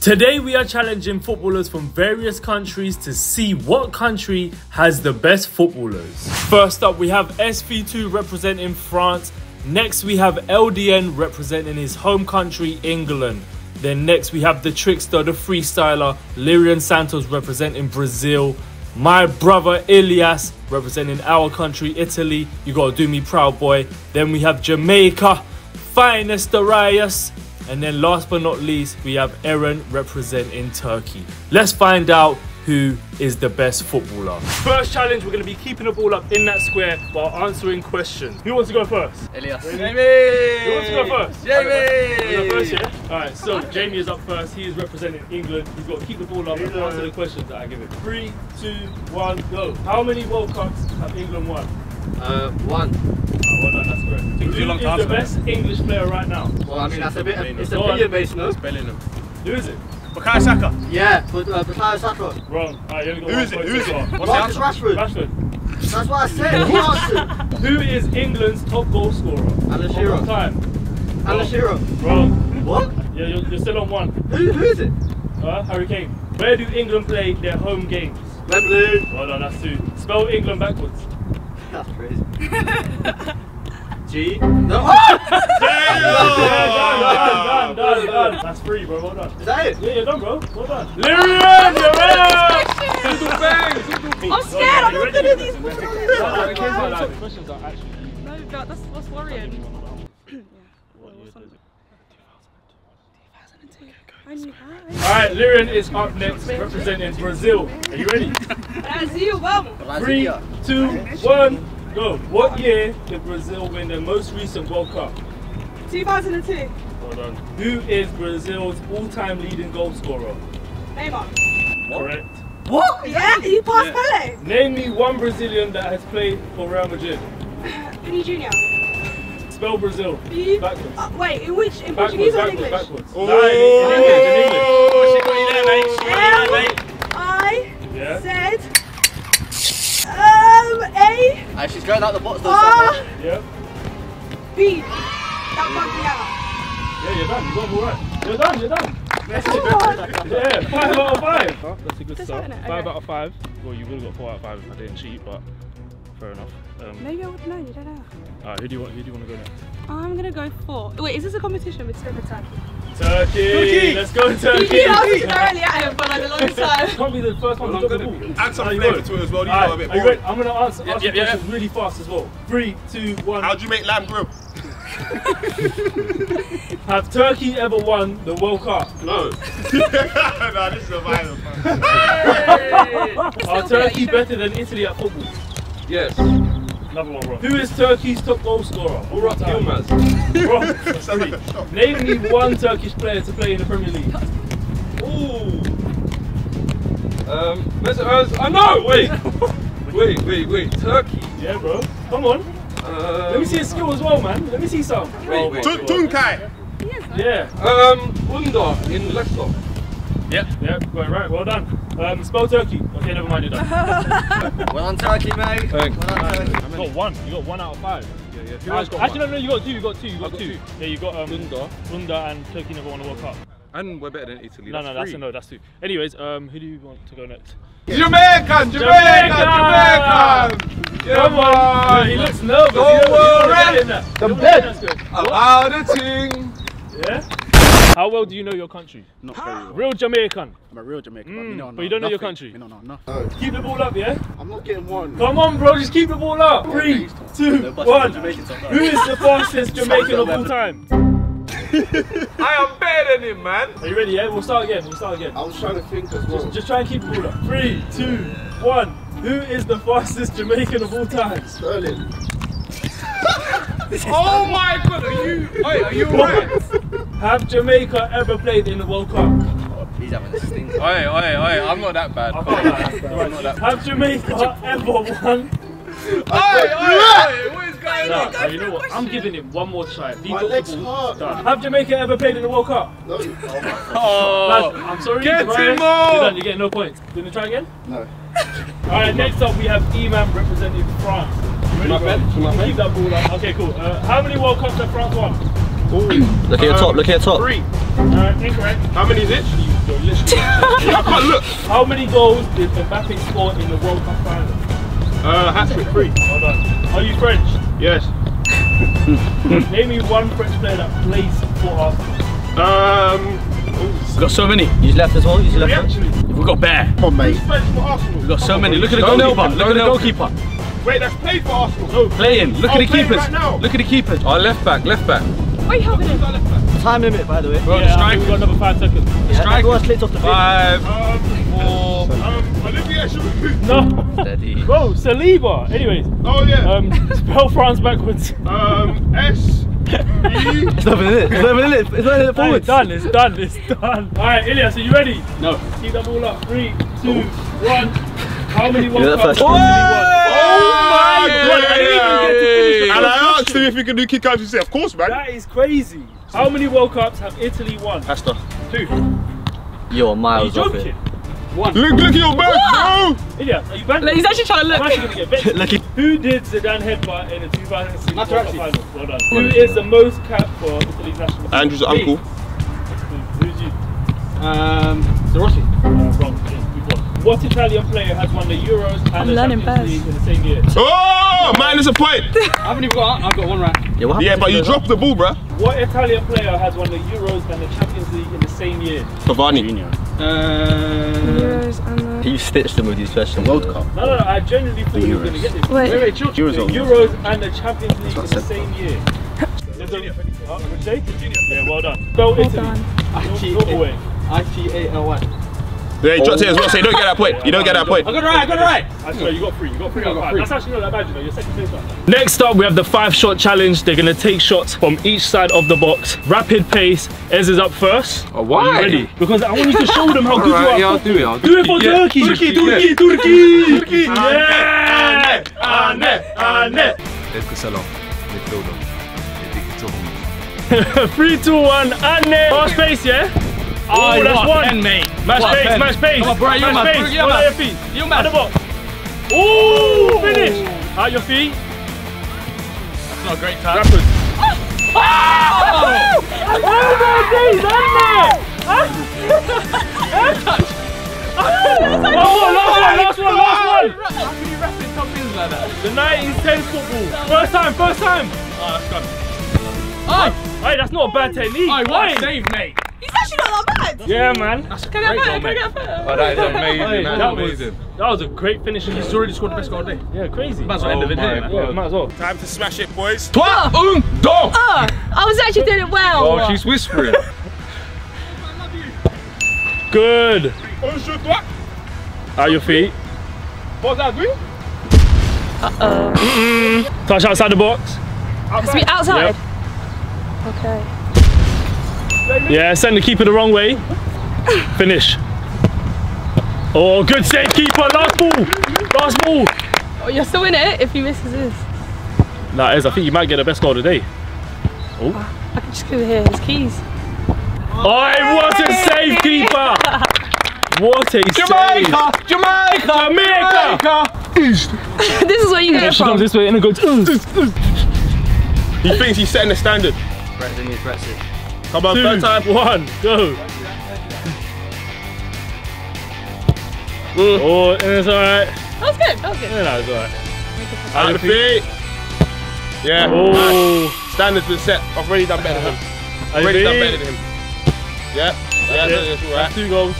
Today we are challenging footballers from various countries to see what country has the best footballers. First up we have SV2 representing France. Next we have LDN representing his home country England. Then next we have the trickster, the freestyler, Lirian Santos representing Brazil. My brother Ilias representing our country Italy. You gotta do me proud boy. Then we have Jamaica, finest Arias. And then last but not least, we have Aaron representing Turkey. Let's find out who is the best footballer. First challenge, we're going to be keeping the ball up in that square while answering questions. Who wants to go first? Elias. Jamie! Who wants to go first? Jamie! You go first, yeah? Alright, so Jamie is up first. He is representing England. He's got to keep the ball up and answer the questions that I give him. Three, two, one, go. How many World Cups have England won? Uh, one. Well done, that's correct. Took you a long time the to best English player right now? Well, I mean, that's a bit, it's a Go on. billion base, no? Bellingham. Who is it? Bukayo Saka. Yeah, but uh, Bukayo Saka. Wrong. Alright, you only got Who one is it? point Who is so it? far. What's Marcus the answer? Rashford. Rashford. That's what I said. He answered. Who is England's top goal scorer? Alan Of Shearer. all time. Alan Shearer. Wrong. What? Yeah, you're, you're still on one. Who, who is it? Uh, Harry Kane. Where do England play their home games? Wembley. Well done, that's two. Spell England backwards. That's crazy. G. No. What? Yeah, done, done, done, done, done. That's free, bro. Well done. Is that it? Yeah, you're done, bro. Well done. Lirian, you're in! I'm scared. I'm not good at these Questions are actually. No, that, that's what's worrying. I knew that. Alright, Lirian is up next, representing Brazil. Are you ready? Brasil, vamos. Three, two, one, go. What year did Brazil win their most recent World Cup? 2002. Well done. Who is Brazil's all-time leading goal scorer? Neymar. Correct. What? Yeah, you passed Pele. Name me one Brazilian that has played for Real Madrid. Vinny Junior. Spell Brazil. B. Backwards. Uh, wait, in which? In Backwards, Portuguese or backwards, English? backwards. No, in English, in English. Oh, she got you there, mate. She got you there, mate. I Yeah. said. Um, A. Hey, she's going out the box though. R. Saka. Yeah. That bugged me out. Yeah, you're done. You got them all right. You're done, you're done. Yeah, five out of five. That's a good Just start. Five okay. out of five. Well, you would have got four out of five if I didn't cheat, but fair enough. Um, Maybe I would know. You don't know. Alright, who do you want? Who do you want to go next? I'm gonna go for. Wait, is this a competition with Stephen Turkey? Turkey. Turkey. Let's go You Turkey. knew I was early at him for like a long time. Can't be the first one to I'm drop the gonna ball. add some Are flavour to it as well. You know, a bit are you ready? boring. I'm gonna answer, Yeah, ask yeah, the yeah. questions really fast as well. Three, two, one. How'd you make lamb grill? Have Turkey ever won the World Cup? No. no, this is a violent Are Turkey better than Italy at football? Yes. Another one, bro. Who is Turkey's top goal scorer? Burak Yilmaz. Bro, three. Name me one Turkish player to play in the Premier League. Ooh. Um, Mesut Ozil. I know. Wait. wait, wait, wait. Turkey. Yeah, bro. Come on. Um, Let me see his skill as well, man. Let me see some. Wait, wait. Tun- Tunkai. Yeah. Um, Under in Leicester. Yep. Yep. Got it right. Well done. Um, spell Turkey. Okay, never mind. You're done. Well on Turkey, mate. Thanks. Well on Turkey. You got one. You got one out of five. Yeah, yeah. Who Uh, got actually, one? no, no. You got two. You got two. You got got two. two. Yeah, you got um, Under. Under and Turkey never won a World Cup. And we're better than Italy. No, that's no, that's three. a no. That's two. Anyways, um, who do you want to go next? Jamaican, Jamaican, Jamaican. Yeah, Come on. He looks nervous. Don't He don't- he don't worry. get in there. The Don't bed. That's. About the thing. Yeah. How well do you know your country? Not very well. Real Jamaican. I'm a real Jamaican, but, Mm, me not but you don't know your country? No, no, no. Keep the ball up, yeah. I'm not getting one. Come on, bro. Just keep the ball up. Three, two, one. Who is the fastest Jamaican of all time? I am better than him, man. Are you ready? Yeah. We'll start again. We'll start again. I was trying to think as well. Just try and keep the ball up. Three, two, one. Who is the fastest Jamaican of all time? Sterling. Oh my god, are you? Wait, are you alright? Have Jamaica ever played in the World Cup? He's having a stink. Oi, oi, oi, I'm not that bad. I can't lie. Have Jamaica ever won? Oi, oi, oi, what is going Nah, on? you know what? I'm giving him one more try. If My legs hurt. done. Have Jamaica ever played in the World Cup? No. Oh, Lads, I'm sorry. Get Brian. him You're on! done. You get no points. Gonna try again? No. Alright, next up we have Imam representing France. You ready, My bro? bad, You my can. Keep that ball up. Okay, cool. Uh, how many World Cups have France won? Look at your top, look at your top. Three. Uh, incorrect. How many is it? You're literally. I can't look. How many goals did Mbappe score in the World Cup final? Uh, hat trick three. Well done. Are you French? Yes. Name me one French player that plays for Arsenal. Um, We've got so many. Use left as well. Use we left. actually. We've got bear. Come on, mate. Who's French for Arsenal? We've got so many. Look at the goalkeeper. Look at the don't goalkeeper. Wait, that's played for Arsenal. No, playing. Look Oh, at the playing keepers. right now. Look at the keepers. Oh, left back, left back. What are you helping him? Time limit, by the way. Bro, yeah, the I we've got another five seconds. Yeah, strike. everyone splits off the pitch. Five. Um, Four. Olivier Giroud. No. Steady. Bro, Saliba. Anyways, Oh yeah. um, spell France backwards. Um, S. E. It's not even in it. It's not even in it. It's not in it No, forward. it's done, it's done, it's done. Alright, Ilias, are you ready? No. Keep that ball up. Three, two, one. How many World that Cups first. has Italy won? Oh my God, god! I didn't even get to finish And I asked question. him if he could do kick out. He said, "Of course, man." That is crazy. How many World Cups have Italy won? Pastor. Two. You're Are you miles off it. One. Look, look at your back, bro. Ilias, are you back? Like, he's actually trying to I'm actually look. gonna get vexed. Who did Zidane headbutt in the 2006 World Cup final? Well done. Who is the most capped for Italy's national team? Andrew's uncle. Who's you? Um, Zarossi. What Italian player has won the Euros and I'm the learning Champions fast. League in the same year? Oh, minus a point. I haven't even got. I've got one right. Yeah, what Yeah, but you those- dropped the ball, bruh. What Italian player has won the Euros and the Champions League in the same year? Cavani. Uh, Euros and the... You stitched them with these questions. World Cup. No, no, no I genuinely thought you were going to get this. Wait. wait, wait, chill. The Eurozone. Euros and the Champions League in the said. same year. There's a- would you? Yeah, well done. Spell Well Italy. done. North. I T A L Y. Yeah, he oh. dropped it as well, so you don't get that point. You don't get that point. I got it right. I got it right. I swear, you got three. You got three. I got five. three. That's actually not that bad, you know. You're second place right Next up, we have the five shot challenge. They're gonna take shots from each side of the box. Rapid pace. Ez is up first. Oh, why? Are you ready? Because I want you to show them how good you are. yeah, I'll do it. I'll Do it for Yeah. Turkey. Turkey, Turkey, Turkey, Turkey. Yeah. Anne, Anne. Edgar Salah, midfielder. Edgar Three, two, one, and then last space, yeah. Oh, that's one. Pen, mate. Match What, pace, pen? match pace. Come on, bro, you match pace. bro, you Hold your feet. You At man. the box. Ooh, finish. Out your feet. That's not a great time. Rappers. Oh my days, One more, last one, last one, last one. How can you rap in top things like that? The 1910 football. First time, first time. Oh, that's gone. Oh, Hey, that's not a bad technique. oh, what a save, mate. He's actually not that bad. Yeah, man. That's Can I great get goal, a photo? Can I mate. get a photo? Oh, that is amazing. Hey, That's that was amazing. that was a great finish. He's already scored the best goal of the day. Yeah, crazy. Might as well end of it Oh here. man. Yeah, might as well. Time to smash it, boys. Toi, un, dos. Oh, I was actually doing it well. Oh, she's whispering. Good. On sur toi. Out your feet. Bon, t'as vu? Touch outside the box. Has to be outside. Okay. Yeah, send the keeper the wrong way. Finish. Oh, good save, keeper. Last ball. Last ball. Oh, you're still in it if he misses this. Nah, Ez, I think you might get the best goal of the day. Oh. Ah, I can just go here. His keys. Oh, what a save, keeper. What a save. Jamaica, Jamaica, Jamaica. this is where you get it She comes this way and it goes. He thinks he's setting the standard. Brendan needs Brexit. Come on, Two, third time. one, go. Oh, and it's alright. That was good. That was good. Yeah, no, it's alright. Out Out of the feet. Yeah. nice. Oh, Standard's been set. I've already done better than him. Are you Already done better than him. Yep. Yeah, Yeah, that's all That's right. two goals.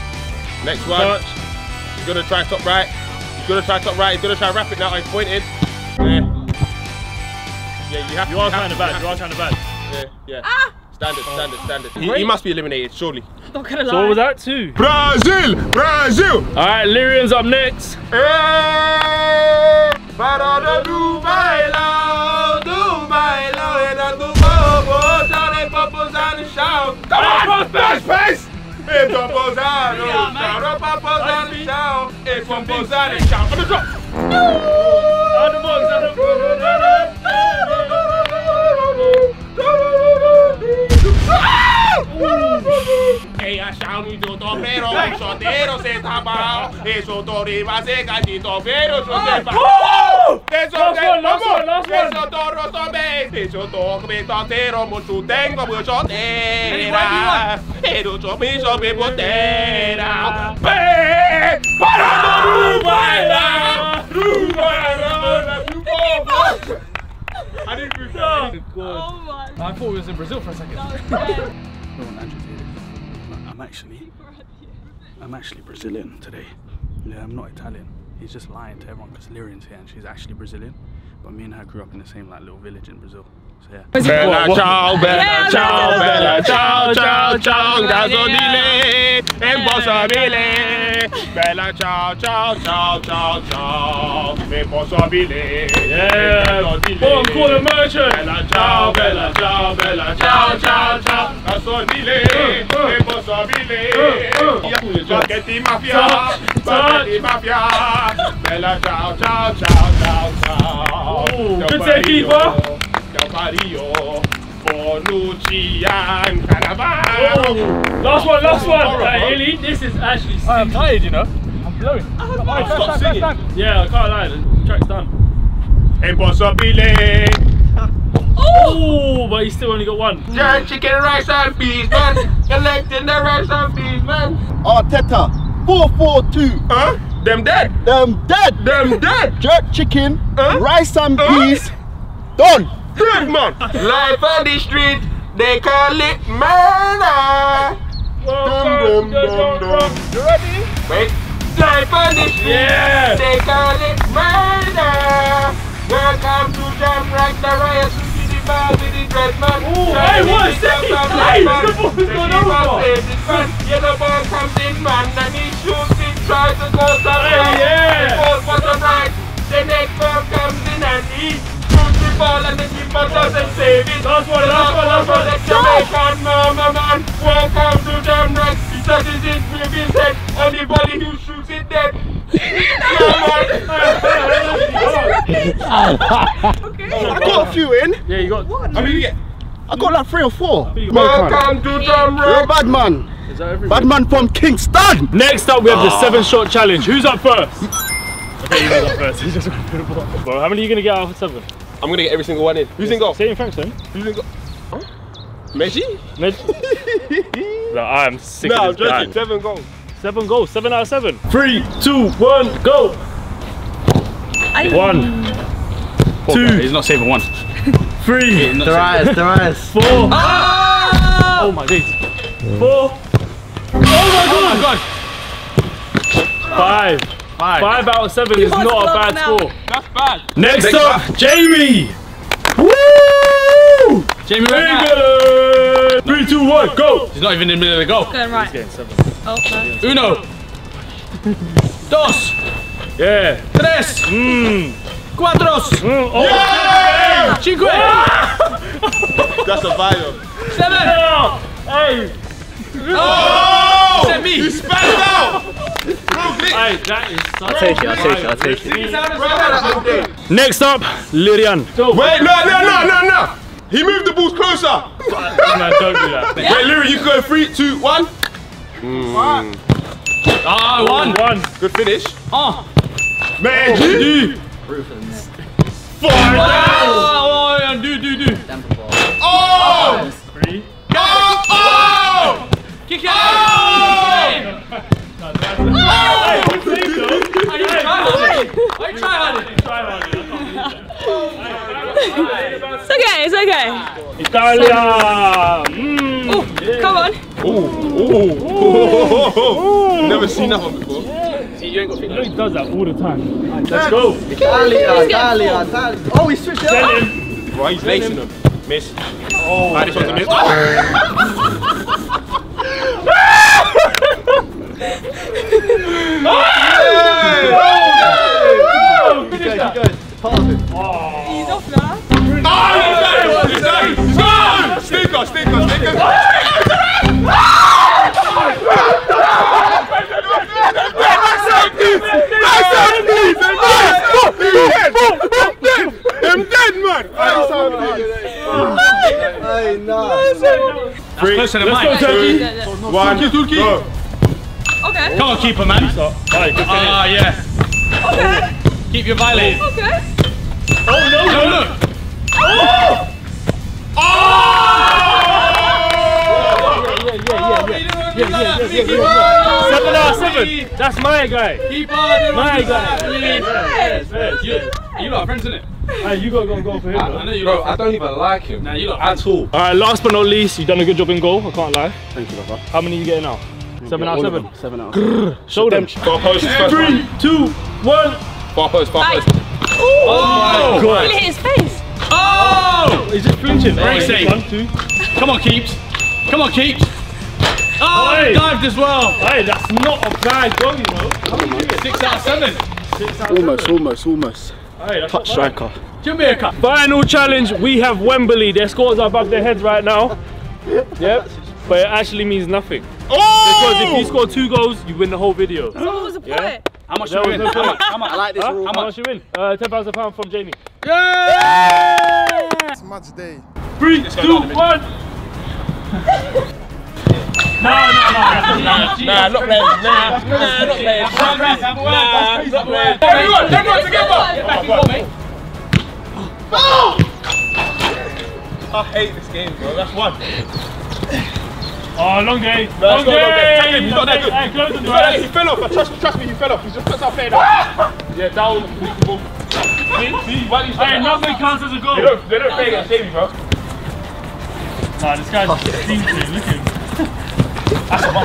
Next one. Touch. He's gonna try top right. He's gonna try top right. He's gonna try wrap it now. He's pointed. Yeah. Yeah, you have to. Are have kind of to, bad. You are kind of bad. Yeah, yeah. Ah! Standard, standard, oh. standard. He, he must be eliminated, surely. Not gonna So lie. what was that? Two. Brazil! Brazil! Alright, Lirian's up next. Para do bailão, do bailão, e da Ella chão no todo, pero o solteiro se tá mal. Soltou riba, se cachito, pero o solteiro. Eso Last te- one, last vamos. one, last one. Eso todo tomé. Eso todo me totero, mucho tengo, mucho tera. Pero yo me yo me botera. Ve, para no baila, no baila, no baila. I didn't do that. Oh my. I thought we was in Brazil for a second. No one agitated. I'm actually, I'm actually Brazilian today. Yeah, I'm not Italian. He's just lying to everyone because Lirian's here and she's actually Brazilian. But me and her grew up in the same like little village in Brazil. So yeah. Bella ciao, Yeah, bella ciao, no, no, bella no. ciao, ciao, ciao, call the merchant. Bella ciao, bella ciao, bella ciao, ciao, ciao, gasolile, impossibile. Spaghetti mafia, spaghetti mafia. Bella ciao, ciao, ciao, ciao, ciao. Ooh, Del good save, keeper. Barrio, Del Barrio, Bonucci and Cannavaro. Oh, last one, last oh, one. Alright, Like, bro. Illy, this is actually sick. I'm tired, you know. I'm blowing. Oh, stop singing. Yeah, I can't lie. The track's done. Impossibile. Oh, but he still only got one. Jerk chicken, rice and peas, man. Collecting the rice and peas, man. Arteta, 442. Huh? Them dead. Them dead. Them dead. Jerk chicken, Huh? rice and Huh? peas. Done. Dead, man. Life on the street, they call it murder. Dum, dum, dum, dum. You ready? Wait. Life on the street, Yeah. they call it murder. Welcome to Jam Rock, the riot to the bar with the dread man. Ooh, hey, what? Second place. The ball is gone over. Yellow ball comes in, man, and he shoots it, tries to go somewhere. Hey, yeah. The ball was on right. The next ball comes in and he shoots the ball and the keeper doesn't save it. Last one, last one, last one. The Jamaican mama man, welcome to Jam He touches it with his head, anybody who shoots it dead. yeah, I got a few in. Yeah, you got. man. I mean, yeah. I got like three or four. Welcome to Jam You're a bad man. Bad man from Kingston. Next up, we have the ah. seven shot challenge. Who's up first? Okay, you goes up first. He just went for the ball. Bro, how many are you gonna get out of seven? I'm gonna get every single one in. Who's in goal? Say it in French then. Who's in goal? Huh? Messi? Ned. no, I'm sick No, I'm of this guy. joking. Seven goals. Seven goals, seven out of seven. Three, two, one, go. One, two, He's not saving one. three, Darius, Darius. four. Oh my days. Four. Oh my oh god. Five. Five. Five out of seven is not a bad now. score. That's bad. Next up, Jamie. Woo! Jamie right now. England. Three, two, one, go. He's not even in the middle of the goal. Going right. Getting seven. Oh, no. Uno. Dos. Yeah. Tres. Mmm. Cuatro. Mm. Oh. Cinque. That's a vibe. Seven. Hey. Oh! Is that me? You spazzed out! Bro, Hey, that is such I'll take it, I'll take it, I'll take it. Bro, I gotta update. Next up, Lirian. Wait, no, no, no, no, no! He moved the balls closer! Man, don't do that. Wait, Lyra, you can go three, two, one. Hmm. Ah, one. One. Good finish. Oh. Man, you G! Oh, ah, oh, yeah, do, do, do. Oh! Three. Oh! Oh! Kick it out. Hey, good save though. I need to try hard. I try hard. Try hard, I can't believe that. It's okay, it's okay. Italia. Mm. Come on. Oh! Never seen that one before. You know he does that all the time. Let's go. Italia, Italia, Italia. Oh, we switched it up. him. Why he's lacing him. Miss. Oh, ah, this one's a miss. Oh, He goes, he goes. Part of. He's off now. Oh, he's done! He's done! Stinker, stinker, stinker. I'm dead, man! Hey, nice. Closer to Let's go, Turkey. Yeah, yeah. One, go. Okay. Come on, keeper, man. Alright, good. Ah, yeah. Okay. Keep your violating. Okay. Oh no, no, look. Oh! Seven out of seven. That's my guy. Keep on. My guy. Yes. You, you lot are friends, innit? Hey, you gotta go go for him. I, bro. I know you Bro, I don't even like him. Nah, you lot At all. All right, last but not least, you've done a good job in goal. I can't lie. Thank you, brother. How many you getting now? Seven out of seven. Seven out of seven. Show them. Far post, first Three, one. two, one. Far post, far Aye. post. Oh, oh Really God. hit his face. Oh! He's just flinching. Very safe. One, two. Come on, keeps. Come on, keeps. Oh, Hey. dived as well. Hey, that's not a bad goal, you know. Six out of seven. Six out of Almost, seven. almost, almost. Hey, that's Touch striker. Jamaica. Final challenge. We have Wembley. Their scores are above their heads right now. Yep. But it actually means nothing. Because if you score two goals, you win the whole video. So what was the point? Yeah. How much There do we was win? no How much? How much? I like this Huh? rule. How much you win? Uh, ten thousand pounds from Jamie. It's match day. Three, two, one. No, no, no, no, Nah, not playing. Nah, nah, not playing. Nah, not playing. Everyone, everyone together. Get back in goal, mate. I hate this game, bro. That's one. Oh, long game. No, long it's long game. Take him, he's not that good. Hey, close the door. He fell off. Trust, trust me, he fell off. He's just put our play now. Yeah, down. See, see, why do you stop Hey, that? nothing counts as a goal. They don't, they don't play against Jamie, bro. Nah, this guy's oh, just seen to. Look at him.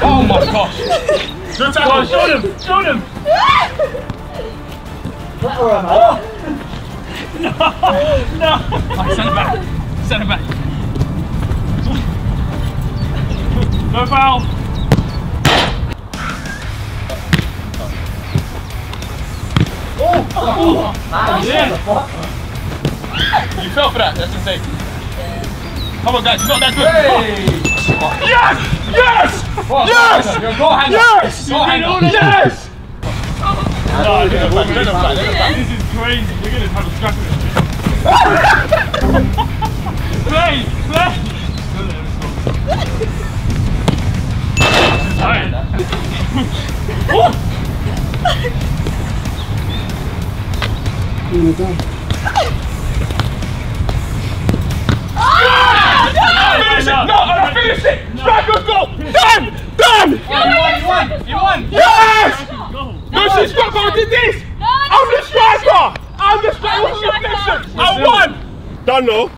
Oh my gosh. Good Come on, tackle. show them, show them. Alright, send it back. Send it back. No foul. Oh! oh, You fell for that. That's insane. Come on, guys. He's not that good. Yes! Yes! Yes! You're a goal hanger. Yes! Hanger. Yes! Nah, this, is, Let him back, let him back. this is crazy. Look at this, have a scrap of it. play,